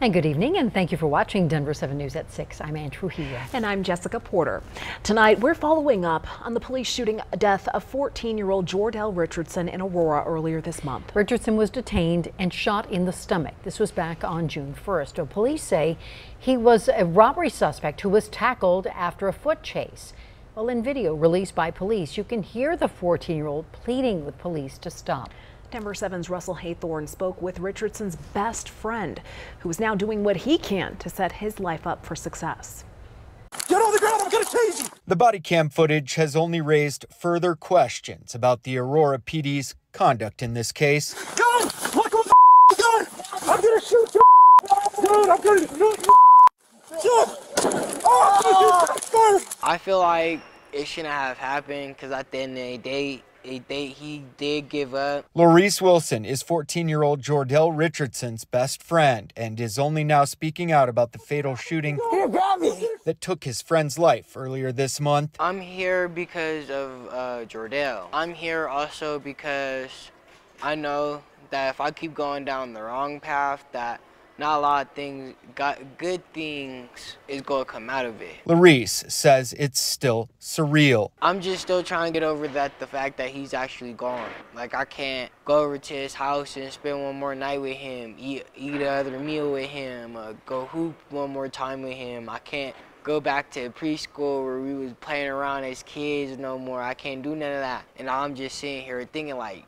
And good evening, and thank you for watching Denver 7 News at 6. I'm Anne Trujillo. And I'm Jessica Porter. Tonight, we're following up on the police shooting death of 14-year-old Jor'Dell Richardson in Aurora earlier this month. Richardson was detained and shot in the stomach. This was back on June 1st. Well, police say he was a robbery suspect who was tackled after a foot chase. Well, in video released by police, you can hear the 14-year-old pleading with police to stop. Denver 7's Russell Haythorn spoke with Richardson's best friend, who is now doing what he can to set his life up for success. Get on the ground, I'm gonna chase you! The body cam footage has only raised further questions about the Aurora PD's conduct in this case. Gun! Look on the gun! I'm gonna shoot you! Dude, I'm gonna shoot oh, you! Oh, I feel like it shouldn't have happened because at the end of the day, they, he did give up. Laurice Wilson is 14-year-old Jor'Dell Richardson's best friend and is only now speaking out about the fatal shooting that took his friend's life earlier this month. I'm here because of uh, Jor'Dell. I'm here also because I know that if I keep going down the wrong path, that not a lot of things, got good things is to come out of it. Laurice says it's still surreal. I'm just still trying to get over that, the fact that he's actually gone. Like I can't go over to his house and spend one more night with him, eat, eat another meal with him, uh, go hoop one more time with him. I can't go back to preschool where we was playing around as kids no more. I can't do none of that. And I'm just sitting here thinking like,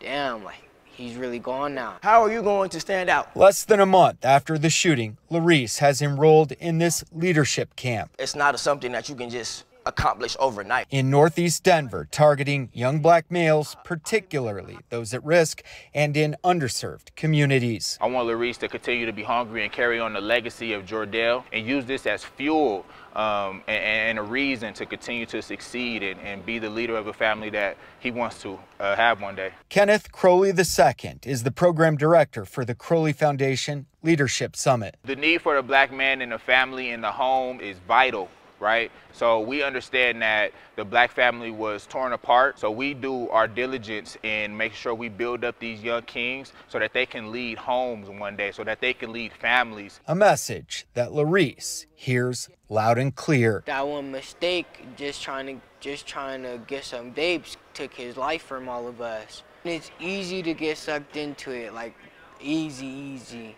damn, like, He's really gone now. How are you going to stand out? Less than a month after the shooting, Laurice has enrolled in this leadership camp. It's not something that you can just accomplish overnight. In Northeast Denver, targeting young black males, particularly those at risk, and in underserved communities. I want Laurice to continue to be hungry and carry on the legacy of Jor'Dell and use this as fuel um, and, and, a reason to continue to succeed and, and, be the leader of a family that he wants to uh, have one day. Kenneth Crowley II is the program director for the Crowley Foundation Leadership Summit. The need for the black man in the family in the home is vital right? So we understand that the black family was torn apart. So we do our diligence in making sure we build up these young kings so that they can lead homes one day, so that they can lead families. A message that Laurice hears loud and clear. That one mistake, just trying to just trying to get some babes, took his life from all of us. And it's easy to get sucked into it, like easy, easy.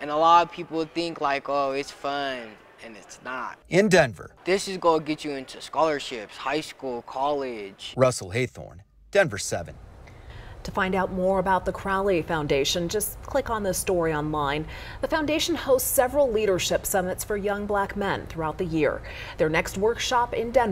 And a lot of people think like, oh, it's fun and it's not. In Denver. This is going to get you into scholarships, high school, college. Russell Haythorn, Denver 7. To find out more about the Crowley Foundation, just click on this story online. The foundation hosts several leadership summits for young black men throughout the year. Their next workshop in Denver